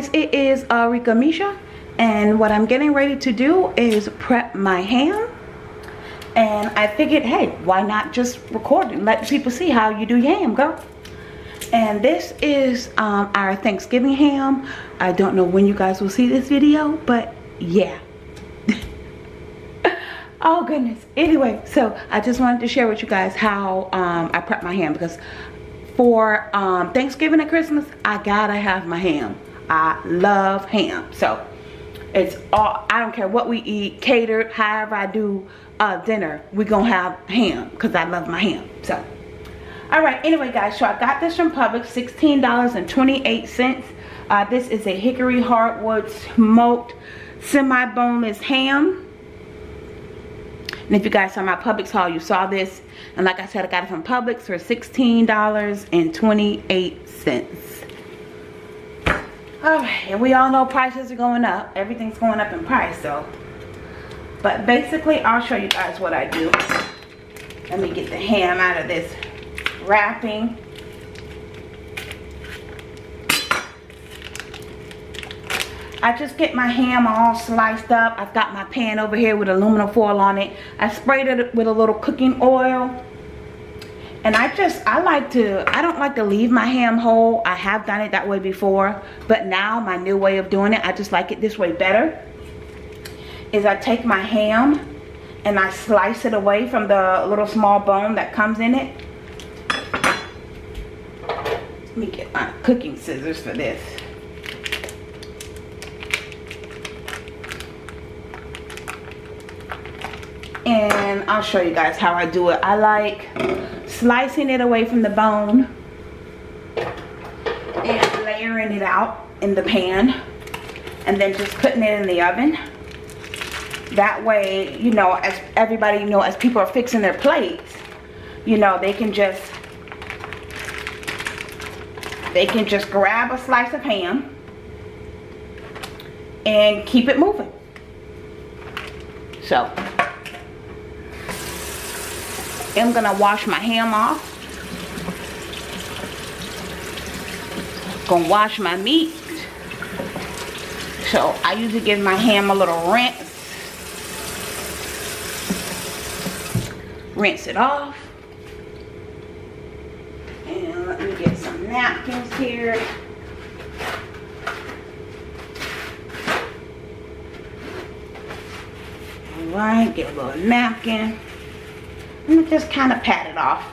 Guys, it is uh, Rika Misha and what I'm getting ready to do is prep my ham and I figured, hey, why not just record and let people see how you do your ham, girl. And this is um, our Thanksgiving ham. I don't know when you guys will see this video, but yeah. oh goodness. Anyway, so I just wanted to share with you guys how um, I prep my ham because for um, Thanksgiving and Christmas, I gotta have my ham. I love ham. So it's all, I don't care what we eat, catered, however I do uh, dinner, we gonna have ham because I love my ham. So, all right, anyway guys, so I got this from Publix, $16.28. Uh, this is a hickory hardwood smoked semi-boneless ham. And if you guys saw my Publix haul, you saw this. And like I said, I got it from Publix for $16.28. Alright, and we all know prices are going up. Everything's going up in price, so. But basically, I'll show you guys what I do. Let me get the ham out of this wrapping. I just get my ham all sliced up. I've got my pan over here with aluminum foil on it. I sprayed it with a little cooking oil and I just I like to I don't like to leave my ham whole. I have done it that way before but now my new way of doing it I just like it this way better is I take my ham and I slice it away from the little small bone that comes in it. Let me get my cooking scissors for this. And I'll show you guys how I do it. I like slicing it away from the bone and layering it out in the pan and then just putting it in the oven. That way you know as everybody you know as people are fixing their plates you know they can just they can just grab a slice of ham and keep it moving. So am gonna wash my ham off. Gonna wash my meat. So I usually give my ham a little rinse. Rinse it off. And let me get some napkins here. Alright, get a little napkin and just kind of pat it off.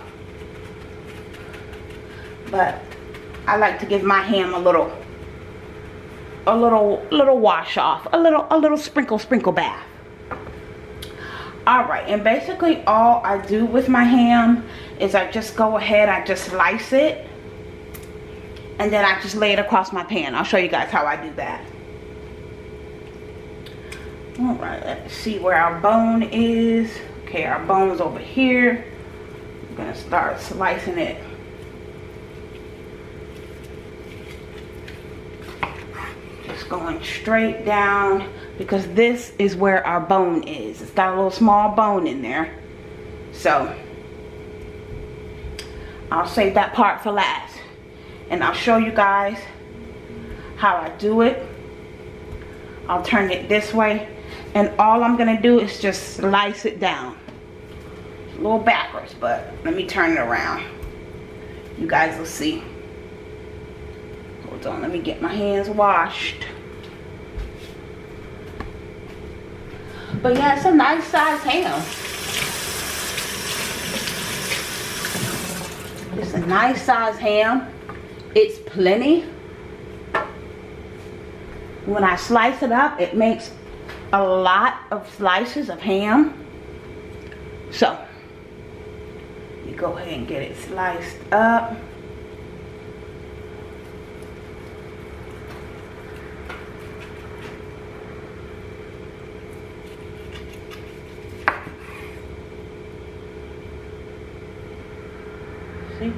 But I like to give my ham a little a little little wash off, a little a little sprinkle sprinkle bath. All right, and basically all I do with my ham is I just go ahead, I just slice it, and then I just lay it across my pan. I'll show you guys how I do that. All right, let's see where our bone is. Okay, our bone's over here. I'm gonna start slicing it. Just going straight down because this is where our bone is. It's got a little small bone in there. So, I'll save that part for last. And I'll show you guys how I do it. I'll turn it this way and all I'm gonna do is just slice it down a little backwards but let me turn it around. You guys will see. Hold on let me get my hands washed. But yeah it's a nice size ham. It's a nice size ham. It's plenty. When I slice it up it makes a lot of slices of ham. So, you go ahead and get it sliced up. See?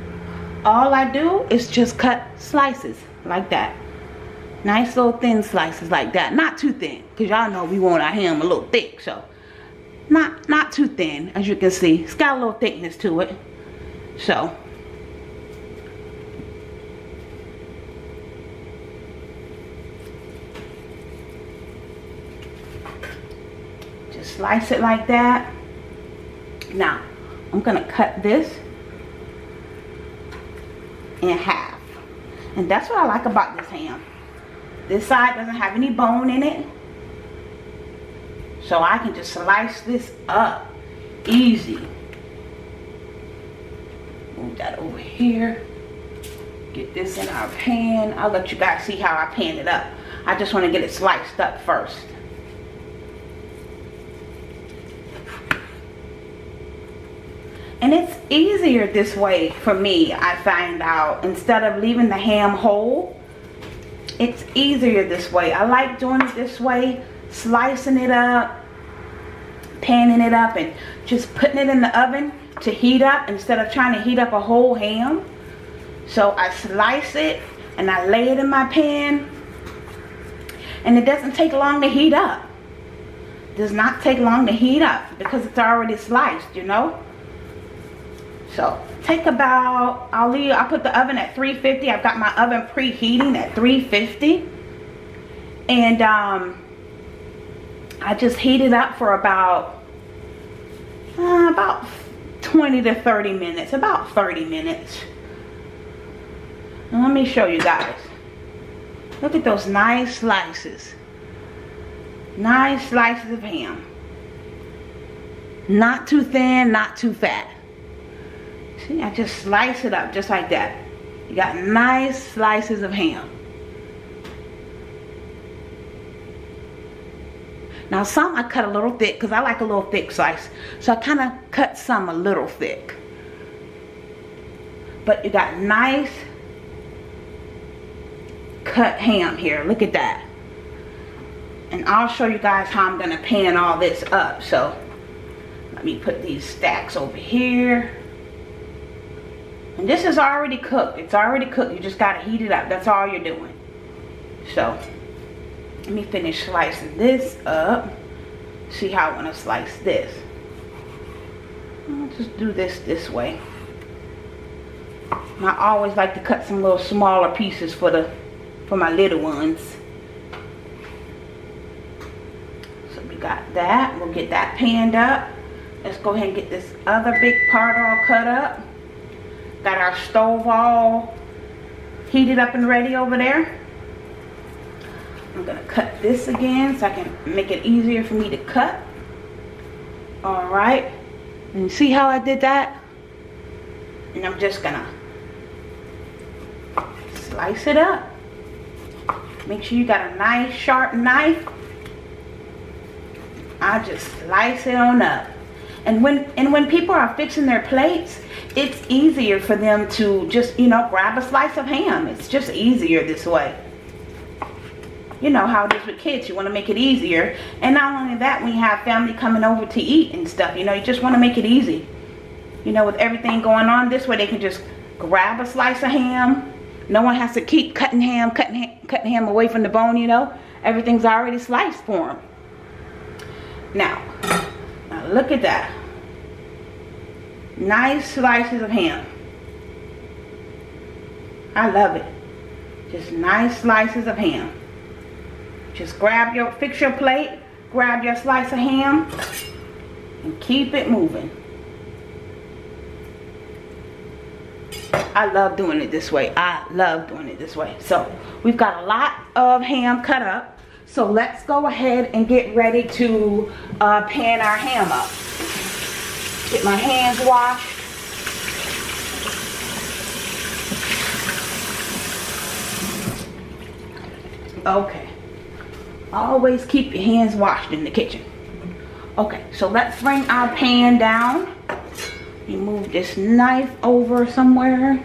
All I do is just cut slices like that. Nice little thin slices like that. Not too thin. Because y'all know we want our ham a little thick. So, not, not too thin, as you can see. It's got a little thickness to it. So, just slice it like that. Now, I'm gonna cut this in half. And that's what I like about this ham. This side doesn't have any bone in it. So I can just slice this up easy. Move that over here. Get this in our pan. I'll let you guys see how I pan it up. I just want to get it sliced up first. And it's easier this way for me, I find out. Instead of leaving the ham whole, it's easier this way. I like doing it this way, slicing it up, panning it up, and just putting it in the oven to heat up instead of trying to heat up a whole ham. So I slice it and I lay it in my pan. And it doesn't take long to heat up. Does not take long to heat up because it's already sliced, you know. So take about, I'll leave, I'll put the oven at 350. I've got my oven preheating at 350. And um, I just heat it up for about, uh, about 20 to 30 minutes, about 30 minutes. let me show you guys. Look at those nice slices. Nice slices of ham. Not too thin, not too fat. See, I just slice it up just like that. You got nice slices of ham. Now some I cut a little thick because I like a little thick slice. So I kind of cut some a little thick. But you got nice cut ham here. Look at that. And I'll show you guys how I'm going to pan all this up. So let me put these stacks over here. And this is already cooked. It's already cooked. You just got to heat it up. That's all you're doing. So, let me finish slicing this up. See how I want to slice this. I'll just do this this way. I always like to cut some little smaller pieces for the for my little ones. So we got that. We'll get that panned up. Let's go ahead and get this other big part all cut up. Got our stove all heated up and ready over there. I'm to cut this again so I can make it easier for me to cut. Alright. And see how I did that? And I'm just to slice it up. Make sure you got a nice sharp knife. I just slice it on up. And when and when people are fixing their plates, it's easier for them to just, you know, grab a slice of ham. It's just easier this way. You know how it is with kids. You want to make it easier. And not only that, when you have family coming over to eat and stuff, you know, you just want to make it easy. You know, with everything going on, this way they can just grab a slice of ham. No one has to keep cutting ham, cutting ham, cutting ham away from the bone, you know. Everything's already sliced for them. Now, now look at that. Nice slices of ham. I love it. Just nice slices of ham. Just grab your, fix your plate, grab your slice of ham, and keep it moving. I love doing it this way. I love doing it this way. So we've got a lot of ham cut up. So let's go ahead and get ready to uh, pan our ham up. Get my hands washed. Okay. Always keep your hands washed in the kitchen. Okay, so let's bring our pan down. You move this knife over somewhere.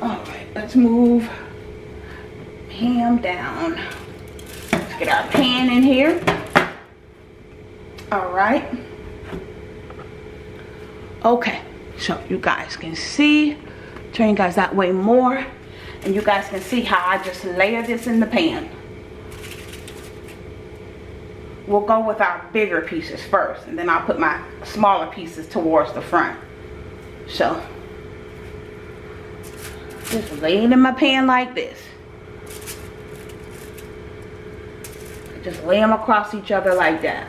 Alright, let's move ham down. Let's get our pan in here. Alright. Okay, so you guys can see, turn you guys that way more, and you guys can see how I just layer this in the pan we'll go with our bigger pieces first and then I'll put my smaller pieces towards the front. So just laying in my pan like this. Just lay them across each other like that.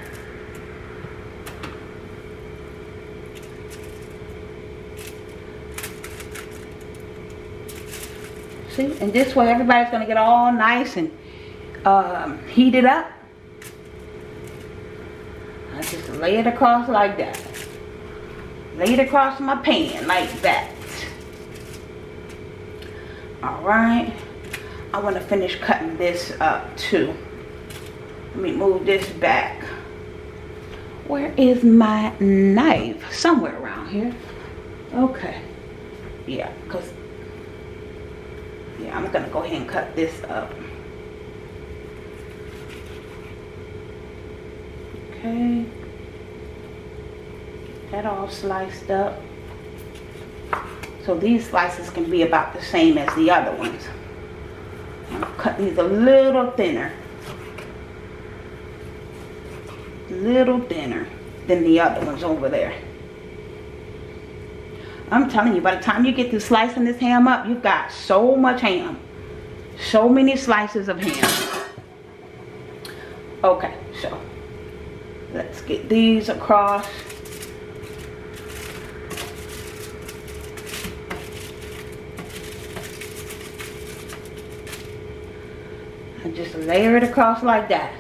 See, and this way everybody's gonna get all nice and um, heated up lay it across like that. Lay it across my pan like that. All right. I want to finish cutting this up too. Let me move this back. Where is my knife? Somewhere around here. Okay. Yeah, because yeah, I'm gonna go ahead and cut this up. Okay. That all sliced up. So these slices can be about the same as the other ones. I'll cut these a little thinner. Little thinner than the other ones over there. I'm telling you, by the time you get to slicing this ham up, you've got so much ham. So many slices of ham. Okay, so let's get these across. And just layer it across like that.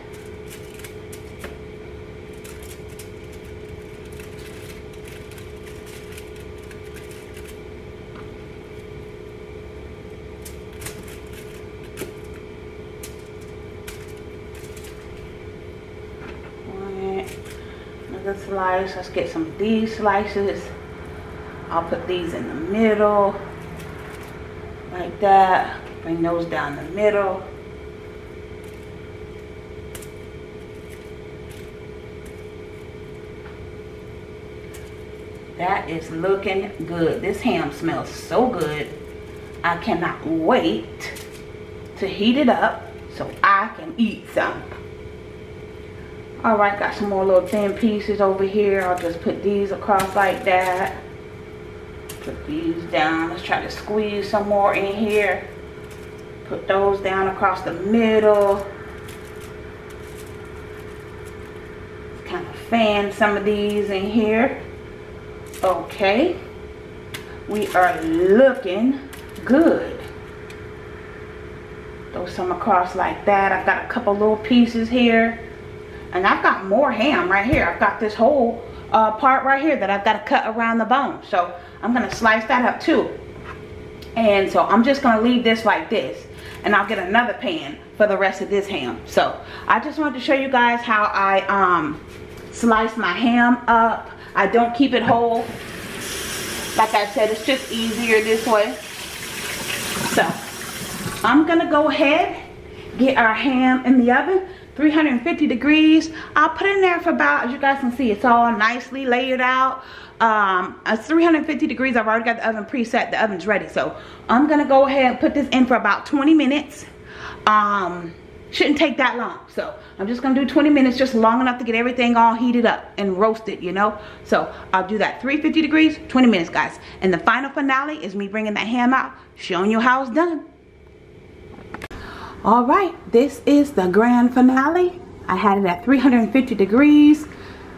Another slice. Let's get some of these slices. I'll put these in the middle. Like that. Bring those down the middle. That is looking good. This ham smells so good. I cannot wait to heat it up so I can eat some. Alright, got some more little thin pieces over here. I'll just put these across like that. Put these down. Let's try to squeeze some more in here. Put those down across the middle. Kind of fan some of these in here. Okay. We are looking good. Throw some across like that. I've got a couple little pieces here. And I've got more ham right here. I've got this whole uh, part right here that I've got to cut around the bone. So I'm going to slice that up too. And so I'm just going to leave this like this. And I'll get another pan for the rest of this ham. So I just wanted to show you guys how I um, slice my ham up. I don't keep it whole. Like I said, it's just easier this way. So, I'm to go ahead, get our ham in the oven. 350 degrees. I'll put it in there for about, as you guys can see, it's all nicely layered out. Um, it's 350 degrees. I've already got the oven preset. The oven's ready. So, I'm to go ahead and put this in for about 20 minutes. Um, shouldn't take that long. So i'm just gonna do 20 minutes just long enough to get everything all heated up and roasted you know? So i'll do that. 350 degrees 20 minutes guys. And the final finale is me bringing that ham out showing you how it's done. All right this is the grand finale. I had it at 350 degrees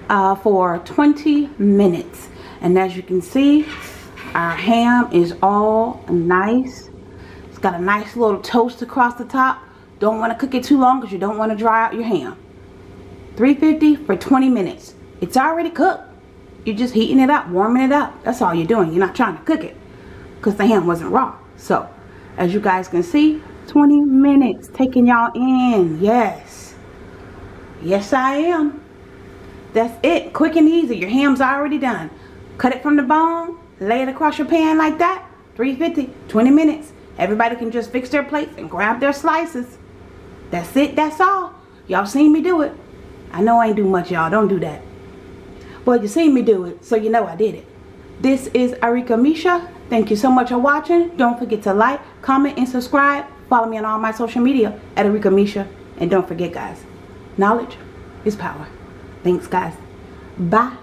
uh, for 20 minutes. And as you can see our ham is all nice. It's got a nice little toast across the top don't want to cook it too long because you don't want to dry out your ham. 350 for 20 minutes. It's already cooked. You're just heating it up, warming it up. That's all you're doing. You're not trying to cook it because the ham wasn't raw. So, as you guys can see, 20 minutes taking y'all in. Yes. Yes, I am. That's it. Quick and easy. Your ham's already done. Cut it from the bone. Lay it across your pan like that. 350, 20 minutes. Everybody can just fix their plates and grab their slices. That's it. That's all. Y'all seen me do it. I know I ain't do much, y'all. Don't do that. But you seen me do it, so you know I did it. This is Arickamisha. Thank you so much for watching. Don't forget to like, comment, and subscribe. Follow me on all my social media at Arickamisha. And don't forget, guys, knowledge is power. Thanks, guys. Bye.